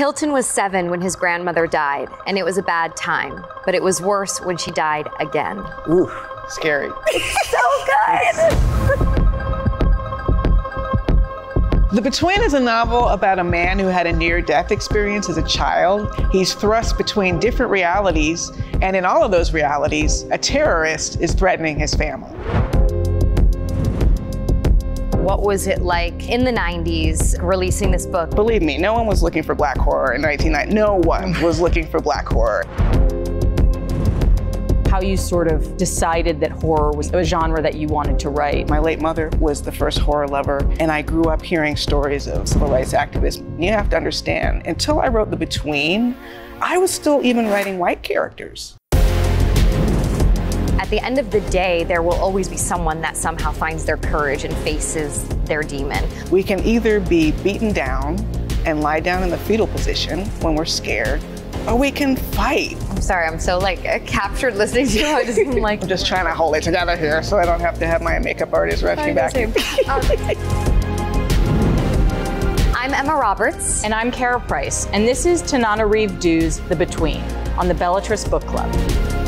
Hilton was seven when his grandmother died, and it was a bad time. But it was worse when she died again. Ooh, scary. So good! The Between is a novel about a man who had a near death experience as a child. He's thrust between different realities, and in all of those realities, a terrorist is threatening his family. What was it like in the 90s releasing this book? Believe me, no one was looking for black horror in 1990. No one was looking for black horror. How you sort of decided that horror was a genre that you wanted to write. My late mother was the first horror lover, and I grew up hearing stories of civil rights activists. You have to understand, until I wrote The Between, I was still even writing white characters. At the end of the day, there will always be someone that somehow finds their courage and faces their demon. We can either be beaten down and lie down in the fetal position when we're scared, or we can fight. I'm sorry, I'm so like uh, captured listening to you. I just am like I'm just trying to hold it together here so I don't have to have my makeup artist rush me back. Same. Um, I'm Emma Roberts. And I'm Karah Preiss, and this is Tananarive Due's The Between on the Belletrist Book Club.